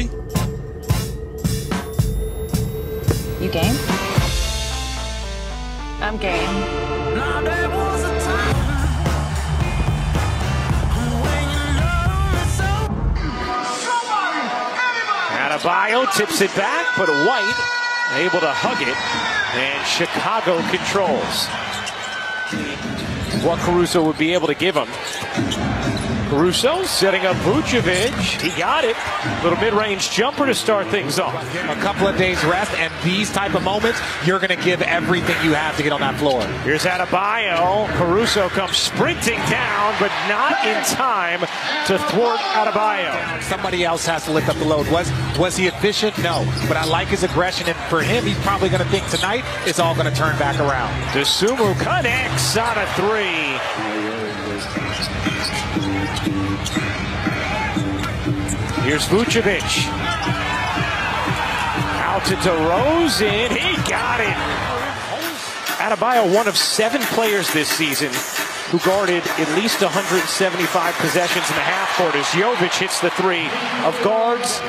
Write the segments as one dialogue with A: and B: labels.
A: ready?
B: You game? I'm game.
C: Now there was a time when you loved me so.
D: Adebayo tips it back, but White able to hug it, and Chicago controls. What Caruso would be able to give him. Caruso setting up Vucevic. He got it. Little mid-range jumper to start things off.
E: a couple of days rest, and these type of moments, you're going to give everything you have to get on that floor.
D: Here's Adebayo. Caruso comes sprinting down, but not in time to thwart Adebayo.
E: Somebody else has to lift up the load. Was was he efficient? No, but I like his aggression, and for him, he's probably going to think tonight it's all going to turn back around.
D: Dosunmu connects on a three. Here's Vucevic. Out to DeRozan. He got it. Adebayo, one of seven players this season who guarded at least 175 possessions in the half court as Jovic hits the three of guards.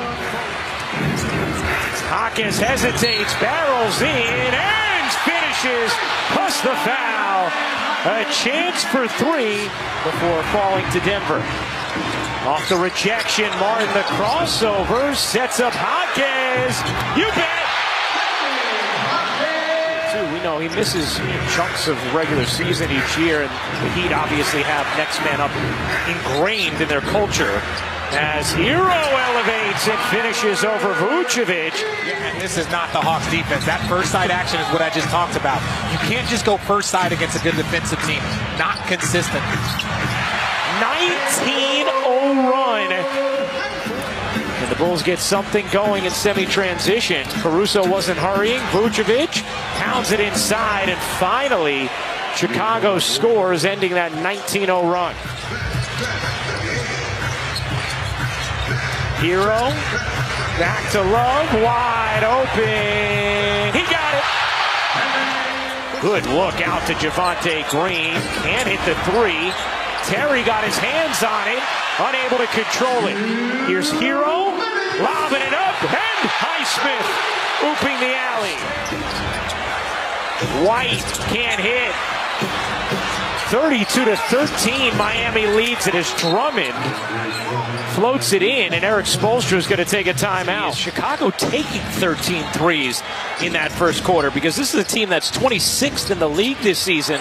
D: Hawkins hesitates, barrels in, and finishes, plus the foul. A chance for three before falling to Denver. Off the rejection, Martin the crossover, sets up Hawkins. You bet! Too, we know he misses chunks of regular season each year, and the Heat obviously have next man up ingrained in their culture. As Herro elevates and finishes over Vucevic.
E: And this is not the Hawks defense. That first side action is what I just talked about. You can't just go first side against a good defensive team. Not consistent.
D: 19-0 run. And the Bulls get something going in semi-transition. Caruso wasn't hurrying. Vucevic pounds it inside, and finally, Chicago scores, ending that 19-0 run. Herro back to Love, wide open. He got it. Good look out to Javonte Green. Can't hit the three. Terry got his hands on it, unable to control it. Here's Herro, lobbing it up, and Highsmith ooping the alley. White can't hit. 32 to 13, Miami leads it as Drummond floats it in, and Erik Spoelstra is going to take a timeout. Chicago taking 13 threes in that first quarter because this is a team that's 26th in the league this season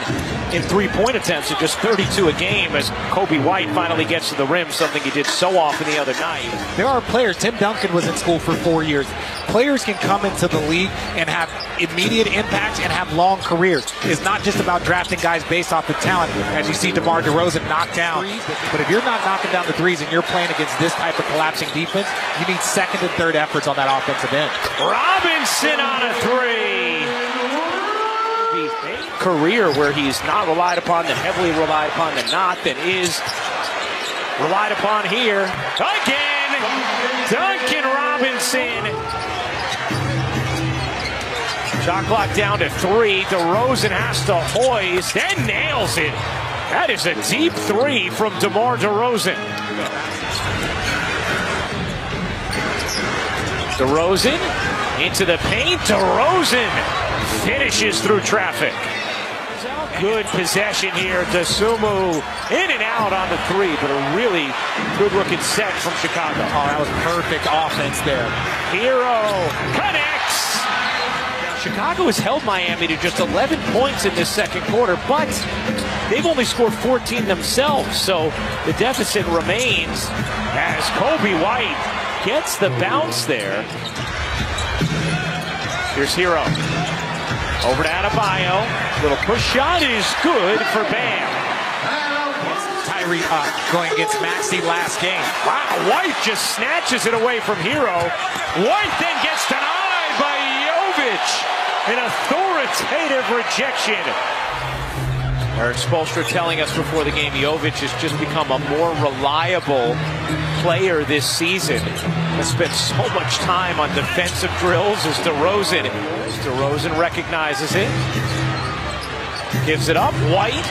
D: in three-point attempts at just 32 a game as Coby White finally gets to the rim, something he did so often the other night.
E: There are players. Tim Duncan was in school for four years. Players can come into the league and have immediate impact and have long careers. It's not just about drafting guys based off the talent, as you see DeMar DeRozan knock down. But if you're not knocking down the threes and you're playing against this type of collapsing defense, you need second and third efforts on that offensive end.
D: Robinson on a three. Career where he's not relied upon, then heavily relied upon, then not, then is relied upon here. Again, Duncan Robinson. Shot clock down to three. DeRozan has to hoist and nails it. That is a deep three from DeMar DeRozan. DeRozan into the paint. DeRozan finishes through traffic. Good possession here. Dosunmu in and out on the three, but a really good looking set from Chicago.
E: Oh, that was perfect offense there.
D: Herro connects. Chicago has held Miami to just 11 points in this second quarter, but they've only scored 14 themselves, so the deficit remains as Coby White gets the bounce there. Here's Herro. Over to Adebayo. Little push shot is good for Bam.
E: Tyree uh, going against Maxey last game.
D: Wow, White just snatches it away from Herro. White then gets denied by Jovic. An authoritative rejection. Erik Spoelstra telling us before the game, Jovic has just become a more reliable player this season. Has spent so much time on defensive drills as DeRozan. DeRozan recognizes it. Gives it up. White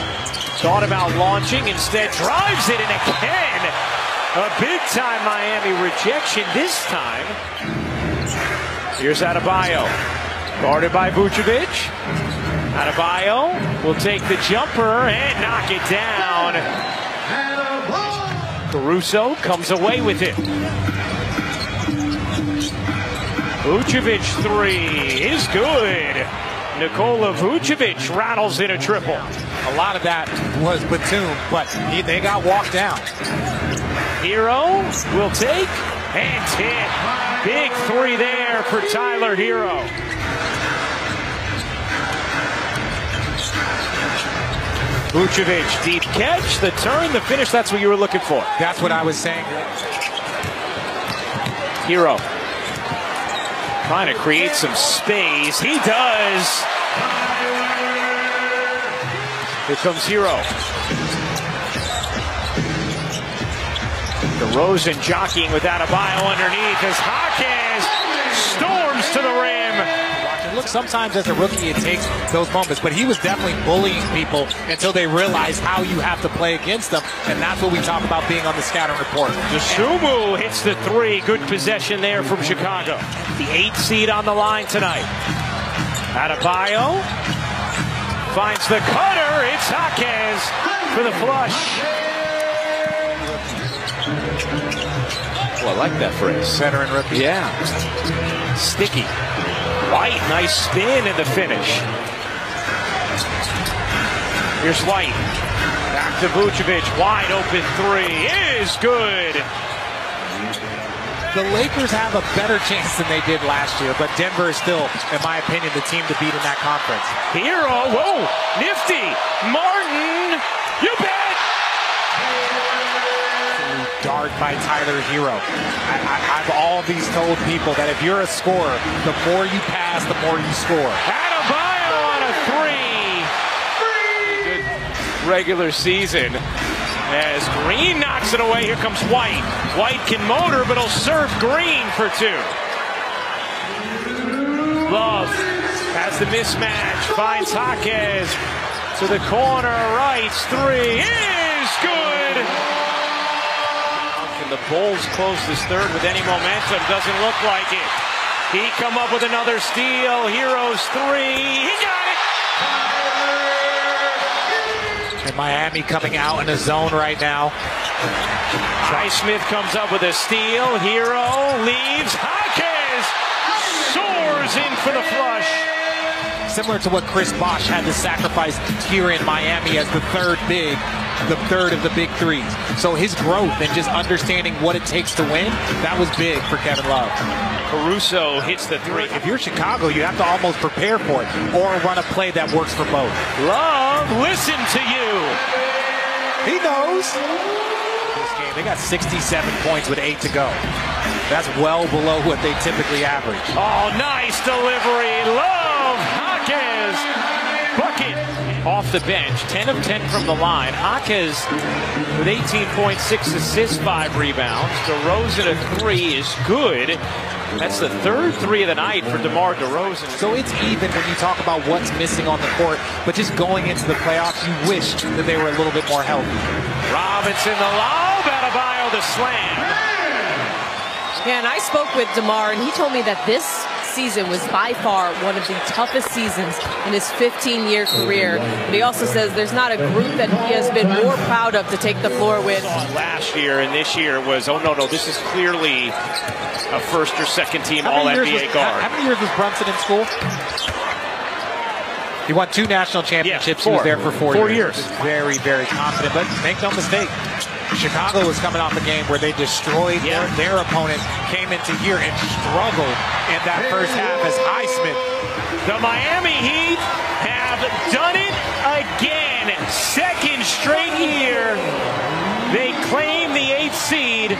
D: thought about launching, instead drives it, and again, A big time Miami rejection this time. Here's Adebayo. Guarded by Vucevic. Adebayo will take the jumper and knock it down. Caruso comes away with it. Vucevic three is good. Nikola Vucevic rattles in a triple.
E: A lot of that was Batum, but he, they got walked down.
D: Herro will take and hit. Big three there for Tyler Herro. Vucevic, deep catch, the turn, the finish. That's what you were looking for.
E: That's what I was saying.
D: Herro trying to create some space. He does. Here comes Herro. DeRozan jockeying with Adebayo underneath as Hawkins
E: sometimes as a rookie, it takes those moments, but he was definitely bullying people until they realize how you have to play against them, and that's what we talk about being on the scouting report.
D: Sumu hits the three. Good possession there from Chicago. The eight seed on the line tonight. Adebayo finds the cutter. It's Jaquez for the flush. Well, I like that phrase.
E: Veteran rookie.
D: Yeah. Sticky. White, nice spin in the finish. Here's White. Back to Vucevic. Wide open three is good.
E: The Lakers have a better chance than they did last year, but Denver is still, in my opinion, the team to beat in that conference.
D: Herro, whoa, nifty. Martin, you bet.
E: Dart by Tyler Herro. I, I, I've always told people that if you're a scorer, the more you pass, the more you score.
D: Adebayo on a three. Good regular season. As Green knocks it away, here comes White. White can motor, but he'll serve Green for two. Love has the mismatch, finds Jaquez to the corner, right, three is good. The Bulls close this third with any momentum? Doesn't look like it. He come up with another steal. Herro's three. He got it.
E: And Miami coming out in a zone right now.
D: Try Smith comes up with a steal. Herro leaves. Jaquez soars in for the flush.
E: Similar to what Chris Bosh had to sacrifice here in Miami as the third big, the third of the big threes. So his growth and just understanding what it takes to win, that was big for Kevin Love.
D: Caruso hits the three.
E: If you're Chicago, you have to almost prepare for it or run a play that works for both.
D: Love, listen to you.
E: He knows. This game, they got 67 points with eight to go. That's well below what they typically average.
D: Oh, nice delivery. Love, Jaquez, bucket. Off the bench, 10 of 10 from the line. Jaquez with 18.6 assists, 5 rebounds. DeRozan a 3 is good. That's the third three of the night for DeMar DeRozan.
E: So it's even when you talk about what's missing on the court, but just going into the playoffs, you wish that they were a little bit more healthy.
D: Robinson the lob, Adebayo the slam.
A: Yeah, and I spoke with DeMar, and he told me that this season was by far one of the toughest seasons in his 15-year career. But he also says there's not a group that he has been more proud of to take the floor with.
D: Last year and this year was, oh no, no, this is clearly a first or second team All
E: many, years
D: NBA guard.
E: how, how many years was Brunson in school? He won two national championships. he was there for four,
D: Four
E: years.
D: years.
E: Very, very confident. But make no mistake, Chicago was coming off a game where they destroyed
D: yeah.
E: their, their, opponent, came into here and struggled in that first half as Highsmith.
D: The Miami Heat have done it again. Second straight year, they claim the eighth seed